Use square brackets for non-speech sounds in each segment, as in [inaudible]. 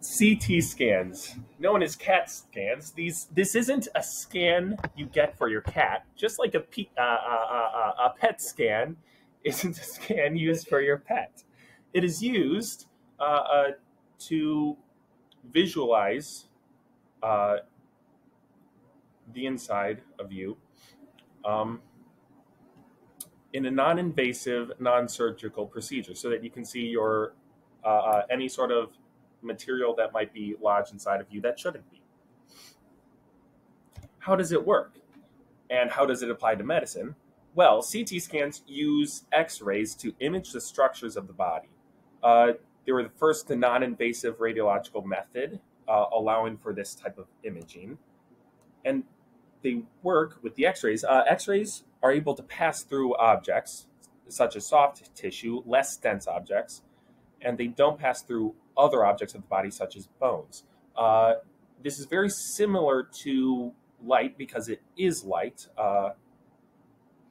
CT scans, known as CAT scans. These this isn't a scan you get for your cat, just like a pe- uh, uh, uh, uh a PET scan [laughs] isn't a scan used for your pet. It is used uh, uh, to visualize the inside of you um, in a non-invasive, non-surgical procedure, so that you can see your any sort of material that might be lodged inside of you that shouldn't be. How does it work? And how does it apply to medicine? Well, CT scans use X rays to image the structures of the body. Uh, they were the first non invasive radiological method uh, allowing for this type of imaging. And they work with the X rays. Uh, X rays are able to pass through objects, such as soft tissue, less dense objects, and they don't pass through other objects of the body, such as bones. Uh, this is very similar to light because it is light. Uh,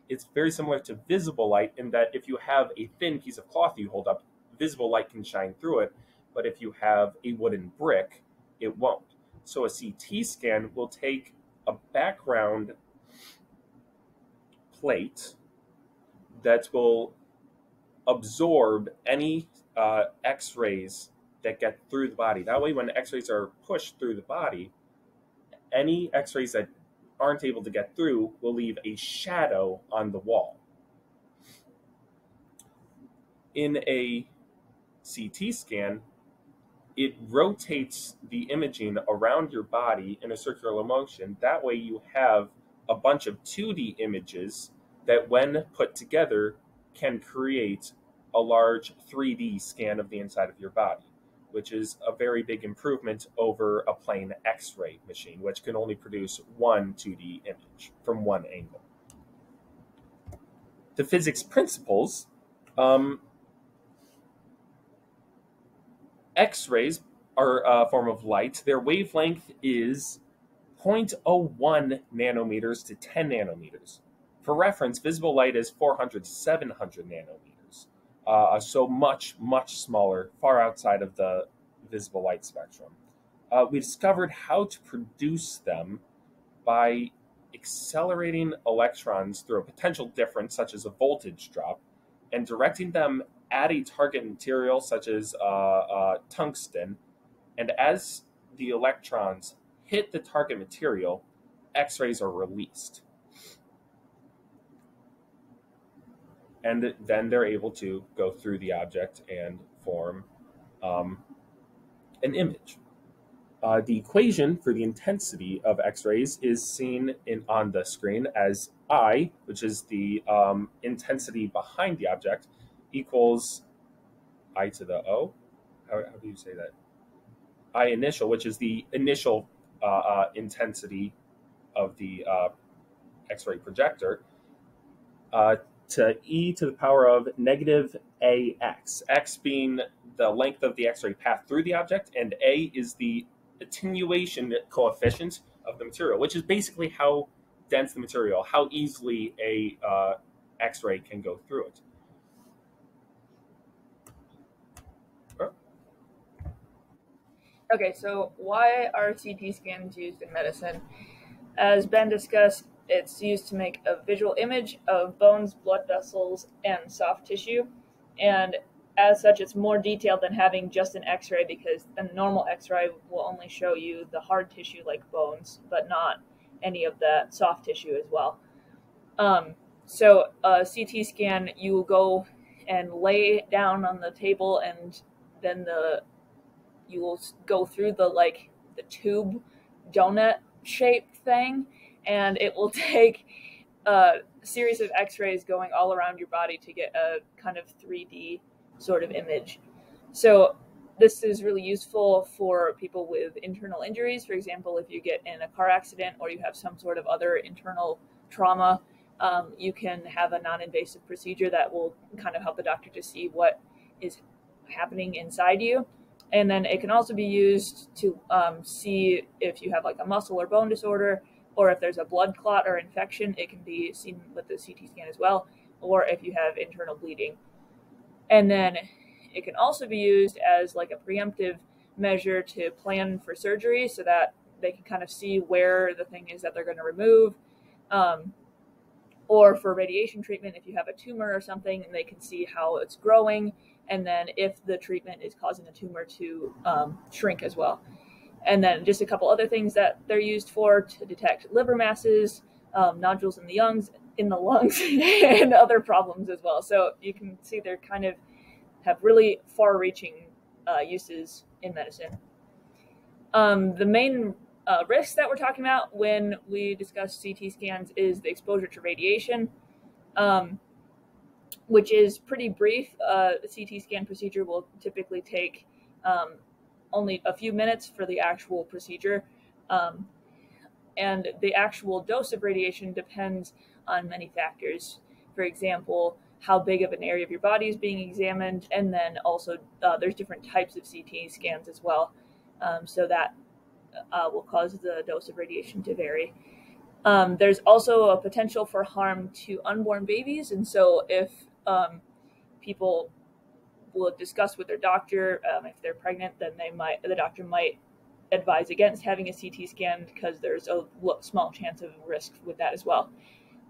it's very similar to visible light in that if you have a thin piece of cloth you hold up, visible light can shine through it. But if you have a wooden brick, it won't. So a CT scan will take a background plate that will absorb any uh, X rays that get through the body. That way, when X rays are pushed through the body, any X rays that aren't able to get through will leave a shadow on the wall. In a CT scan, it rotates the imaging around your body in a circular motion. That way, you have a bunch of 2D images that, when put together, can create a large 3D scan of the inside of your body which is a very big improvement over a plain X ray machine, which can only produce one 2D image from one angle. The physics principles um, X rays are a form of light. Their wavelength is 0.01 nanometers to 10 nanometers. For reference, visible light is 400 to 700 nanometers uh, so much, much smaller, far outside of the visible light spectrum. Uh, we discovered how to produce them by accelerating electrons through a potential difference, such as a voltage drop, and directing them at a target material, such as uh, uh tungsten. And as the electrons hit the target material, X rays are released. And then they're able to go through the object and form um, an image. Uh, the equation for the intensity of X-rays is seen in on the screen as I, which is the um, intensity behind the object, equals I to the O. How, how do you say that? I initial, which is the initial uh, uh, intensity of the uh, X-ray projector, uh, to e to the power of negative ax, x being the length of the x-ray path through the object, and a is the attenuation coefficient of the material, which is basically how dense the material, how easily a uh, x-ray can go through it. Okay, so why are CT scans used in medicine? As Ben discussed, it's used to make a visual image of bones, blood vessels, and soft tissue. And as such, it's more detailed than having just an x ray because a normal x ray will only show you the hard tissue like bones, but not any of the soft tissue as well. Um, so, a CT scan, you will go and lay down on the table, and then the you will go through the like the tube donut shaped thing and it will [laughs] take a series of x-rays going all around your body to get a kind of 3D sort of image. So this is really useful for people with internal injuries. For example, if you get in a car accident or you have some sort of other internal trauma, um, you can have a non-invasive procedure that will kind of help the doctor to see what is happening inside you. And then it can also be used to um, see if you have like a muscle or bone disorder or if there's a blood clot or infection, it can be seen with the CT scan as well, or if you have internal bleeding. And then it can also be used as like a preemptive measure to plan for surgery so that they can kind of see where the thing is that they're going to remove. Um, or for radiation treatment, if you have a tumor or something, and they can see how it's growing, and then if the treatment is causing the tumor to um, shrink as well. And then just a couple other things that they're used for to detect liver masses, um, nodules in the lungs, in the lungs, [laughs] and other problems as well. So you can see they're kind of have really far-reaching uh, uses in medicine. Um, the main uh, risks that we're talking about when we discuss CT scans is the exposure to radiation, um, which is pretty brief. Uh, a CT scan procedure will typically take um, only a few minutes for the actual procedure. Um, and the actual dose of radiation depends on many factors. For example, how big of an area of your body is being examined, and then also uh, there's different types of CT scans as well. Um, so that uh, will cause the dose of radiation to vary. Um, there's also a potential for harm to unborn babies, and so if um, people will discuss with their doctor um, if they're pregnant, then they might the doctor might advise against having a CT scan because there's a small chance of risk with that as well.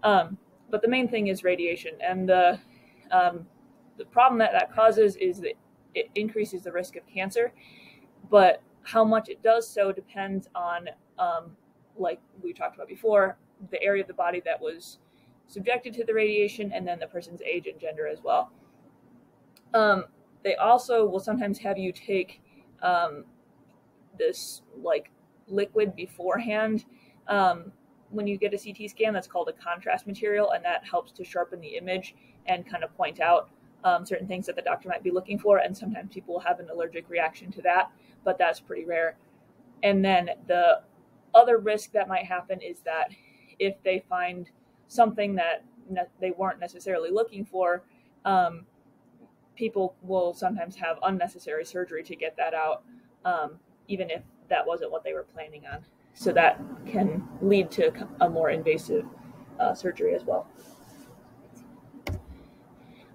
Um, but the main thing is radiation, and the um, the problem that that causes is that it increases the risk of cancer, but how much it does so depends on, um, like we talked about before, the area of the body that was subjected to the radiation and then the person's age and gender as well. Um, they also will sometimes have you take um, this like liquid beforehand um, when you get a CT scan. That's called a contrast material, and that helps to sharpen the image and kind of point out um, certain things that the doctor might be looking for. And sometimes people will have an allergic reaction to that but that's pretty rare. And then the other risk that might happen is that if they find something that ne- they weren't necessarily looking for, um, people will sometimes have unnecessary surgery to get that out, um, even if that wasn't what they were planning on. So that can lead to a more invasive uh, surgery as well.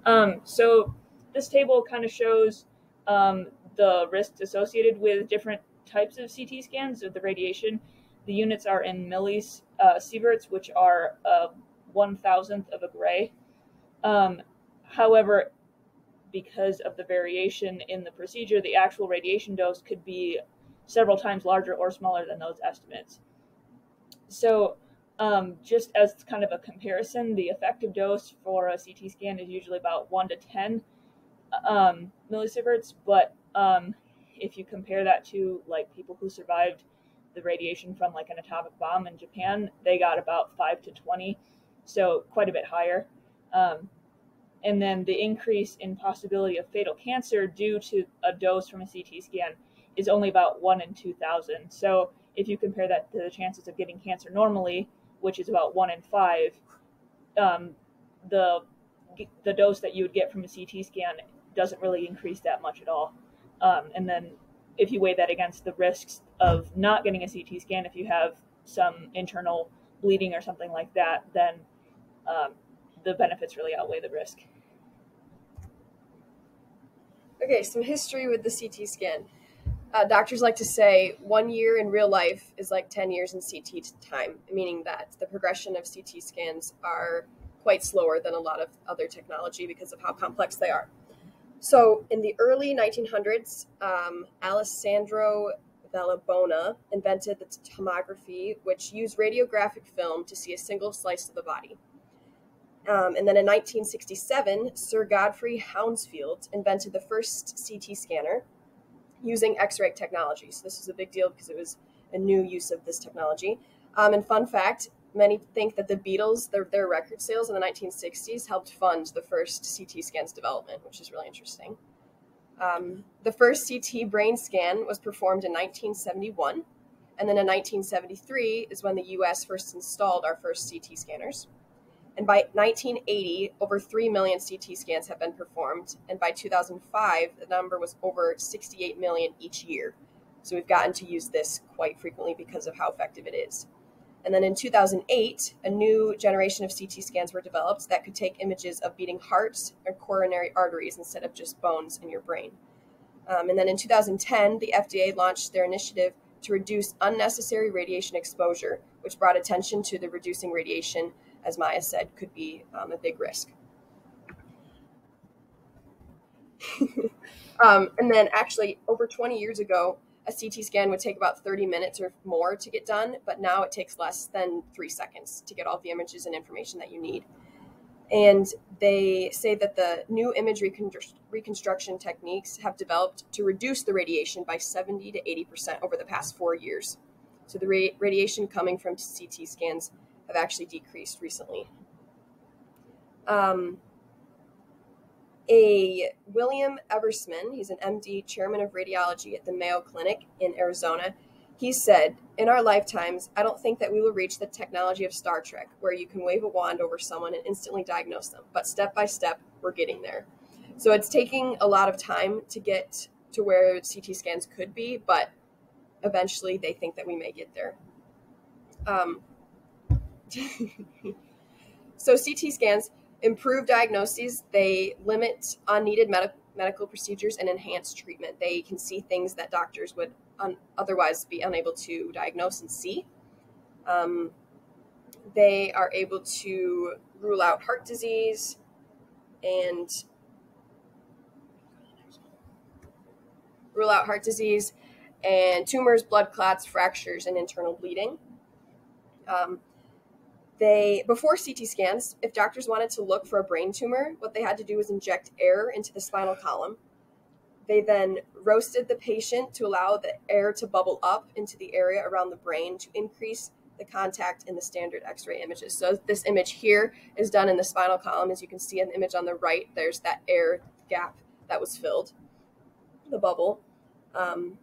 Um, so this table kind of shows um, the risks associated with different types of CT scans of the radiation. The units are in millisieverts, uh, which are uh, one thousandth of a gray. Um, however, because of the variation in the procedure, the actual radiation dose could be several times larger or smaller than those estimates. So, um, just as kind of a comparison, the effective dose for a CT scan is usually about 1 to 10 um, millisieverts, but um, if you compare that to like people who survived the radiation from like an atomic bomb in Japan, they got about five to twenty, so quite a bit higher. Um, and then the increase in possibility of fatal cancer due to a dose from a CT scan is only about one in two thousand. So if you compare that to the chances of getting cancer normally, which is about one in five, um, the the dose that you would get from a CT scan doesn't really increase that much at all. Um, and then if you weigh that against the risks of not getting a CT scan, if you have some internal bleeding or something like that, then um, the benefits really outweigh the risk. Okay, some history with the CT scan. Uh, doctors like to say one year in real life is like 10 years in CT time, meaning that the progression of CT scans are quite slower than a lot of other technology because of how complex they are. So, in the early 1900s, um, Alessandro Vallebona invented the tomography, which used radiographic film to see a single slice of the body. Um, and then in 1967, Sir Godfrey Hounsfield invented the first CT scanner using X ray technology. So, this was a big deal because it was a new use of this technology. Um, and fun fact Many think that the Beatles, their, their record sales in the 1960s, helped fund the first CT scans development, which is really interesting. Um, the first CT brain scan was performed in 1971, and then in 1973 is when the US first installed our first CT scanners. And by 1980, over 3 million CT scans have been performed. And by 2005, the number was over 68 million each year. So we've gotten to use this quite frequently because of how effective it is. And then in 2008, a new generation of CT scans were developed that could take images of beating hearts and coronary arteries instead of just bones in your brain. Um, and then in 2010, the FDA launched their initiative to reduce unnecessary radiation exposure, which brought attention to the reducing radiation, as Maya said, could be um, a big risk. [laughs] um, and then, actually, over 20 years ago, a CT scan would take about 30 minutes or more to get done, but now it takes less than three seconds to get all the images and information that you need. And they say that the new image reconstruction techniques have developed to reduce the radiation by 70 to 80% over the past four years. So the ra- radiation coming from CT scans have actually decreased recently. Um, a William Eversman, he's an MD, chairman of radiology at the Mayo Clinic in Arizona, he said, In our lifetimes, I don't think that we will reach the technology of Star Trek, where you can wave a wand over someone and instantly diagnose them. But step by step, we're getting there. So it's taking a lot of time to get to where CT scans could be, but eventually they think that we may get there. Um, so CT scans improve diagnoses, they limit unneeded med- medical procedures and enhance treatment. They can see things that doctors would un- otherwise be unable to diagnose and see. Um, they are able to rule out heart disease and rule out heart disease and tumors, blood clots, fractures, and internal bleeding. Um, they before CT scans, if doctors wanted to look for a brain tumor, what they had to do was inject air into the spinal column they then roasted the patient to allow the air to bubble up into the area around the brain to increase the contact in the standard x-ray images. So this image here is done in the spinal column. As you can see in the image on the right, there's that air gap that was filled, the bubble. Um,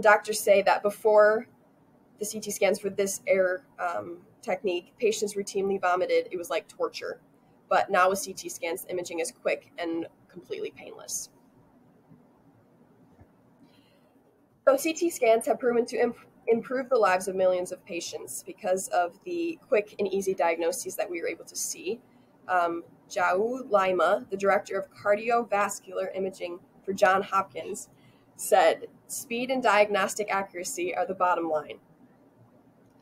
doctors say that before the CT scans for this air um, technique, patients routinely vomited. It was like torture. But now with CT scans, imaging is quick and completely painless. So CT scans have proven to imp- improve the lives of millions of patients because of the quick and easy diagnoses that we were able to see. Um, João Lima, the director of cardiovascular imaging for John Hopkins, said, "Speed and diagnostic accuracy are the bottom line."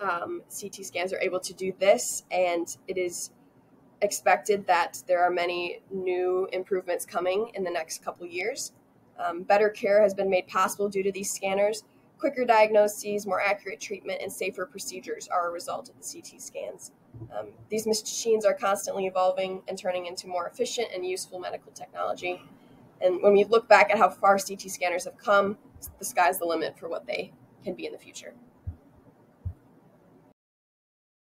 Um, CT scans are able to do this, and it is expected that there are many new improvements coming in the next couple years. Um, better care has been made possible due to these scanners. Quicker diagnoses, more accurate treatment, and safer procedures are a result of the CT scans. Um, these machines are constantly evolving and turning into more efficient and useful medical technology. And when we look back at how far CT scanners have come, the sky's the limit for what they can be in the future.